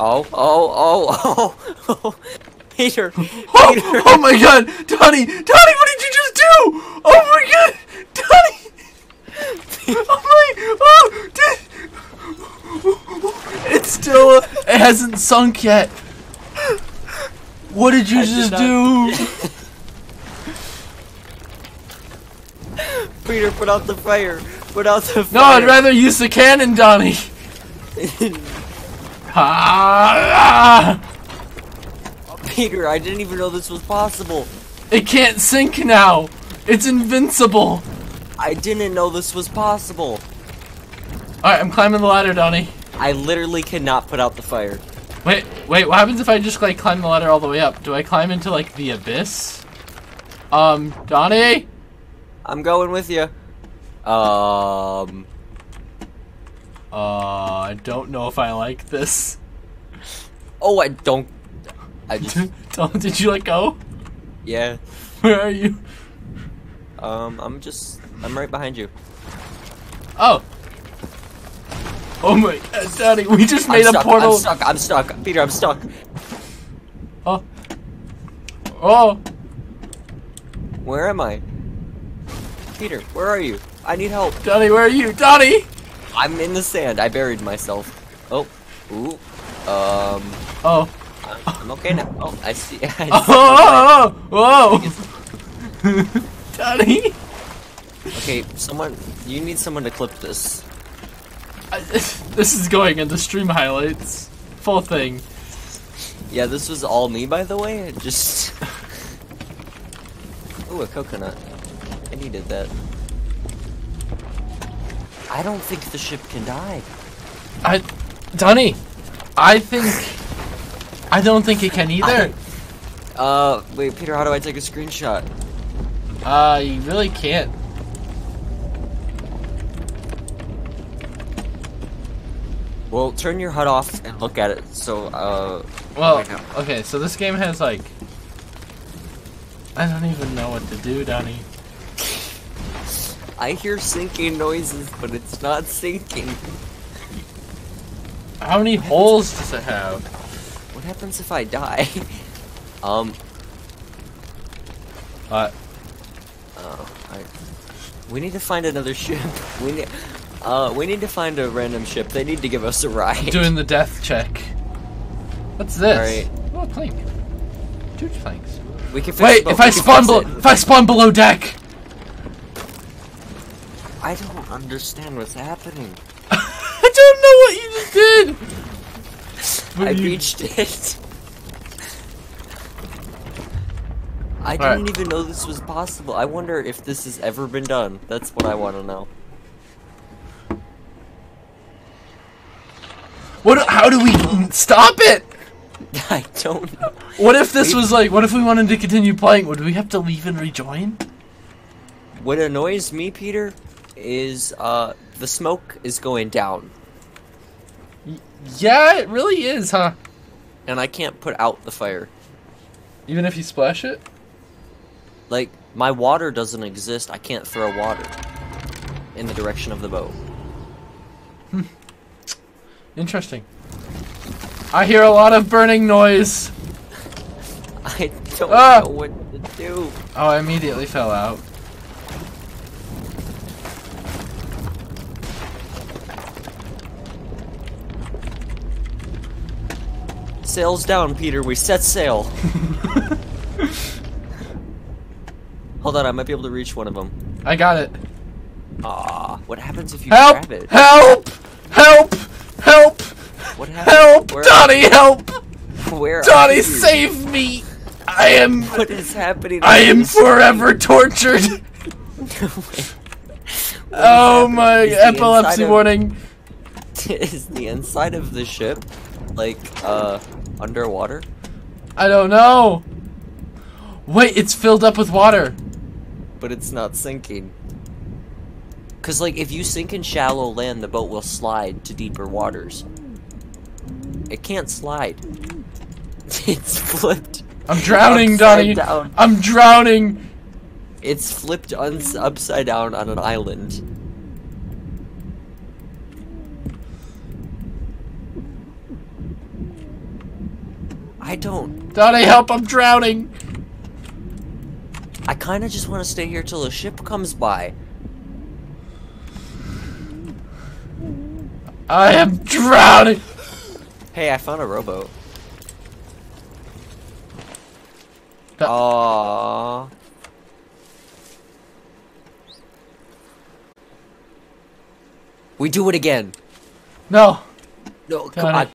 Oh, oh, oh, oh, oh. Peter, oh, Peter. Oh, oh my god! Donnie! Donnie, what did you just do? Oh my god! Donnie! Oh my! Oh! Did, it's still. It hasn't sunk yet. What did you I just not- do? Peter, put out the fire. Put out the fire. No, I'd rather use the cannon, Donnie. Ah, Peter, I didn't even know this was possible. it can't sink now. It's invincible. I didn't know this was possible. All right, I'm climbing the ladder, Donnie. I literally cannot put out the fire. Wait, wait. What happens if I just like climb the ladder all the way up? Do I climb into like the abyss? Um, Donnie. I'm going with you. Um, Uh, I don't know if I like this. oh, I don't. I just, Don't, did you let go? yeah. Where are you? Um, I'm just, I'm right behind you. Oh. Oh my god, Donnie, we just made I'm a stuck, portal. I'm stuck. I'm stuck. Peter, I'm stuck. Oh. Oh. Where am I? Peter, where are you? I need help. Donnie, where are you? Donnie! I'm in the sand. I buried myself. Oh, ooh. Um, Oh. I'm, I'm okay now. Oh, I see. I see Oh, oh, oh, whoa! Donnie! Okay, someone. You need someone to clip this. I, this is going into stream highlights. Full thing. Yeah, this was all me, by the way. Just. Ooh, a coconut. I needed that. I don't think the ship can die. I, Donnie, I think, I don't think it can either. Uh, wait, Peter, how do I take a screenshot? Uh, you really can't. Well, turn your HUD off and look at it. So, uh, Well, okay, so this game has like, I don't even know what to do, Donnie. I hear sinking noises, but it's not sinking. How many holes does it have? What happens if I die? um, Uh, oh, I, we need to find another ship. We need, uh, we need to find a random ship. They need to give us a ride. doing the death check. What's this? Alright. Oh, a plank. Two planks. We can Wait, if I spawn below, if I spawn below deck, I don't understand what's happening. I don't know what you just did. But I you- reached it. I Alright. didn't even know this was possible. I wonder if this has ever been done. That's what I want to know. What? How do we stop it? I don't know. What if this was like? What if we wanted to continue playing? Would we have to leave and rejoin? What annoys me, Peter, is uh the smoke is going down, Yeah, it really is, huh? and I can't put out the fire. Even if you splash it. Like my water doesn't exist. I can't throw water in the direction of the boat. Hmm. Interesting. I hear a lot of burning noise. I don't Ah! know what to do. Oh, I immediately fell out. Sails down, Peter. We set sail. Hold on, I might be able to reach one of them. I got it. Ah, what happens if you Help! grab it? Help! Help! Help! What happens? Help! Where, Donnie, help! Where? are Donnie, you? save me! I am. What is happening? I am forever tortured. Oh my? Is epilepsy of- warning. Is the inside of the ship like uh underwater? I don't know. Wait, it's filled up with water. But it's not sinking. Cause like if you sink in shallow land, the boat will slide to deeper waters. It can't slide. It's flipped. I'm drowning, Donnie. down. I'm drowning. It's flipped uns upside down on an island. I don't. Donnie, help! I'm drowning. I kind of just want to stay here till a ship comes by. I am drowning. Hey, I found a rowboat. Aww. We do it again. No. No, come on.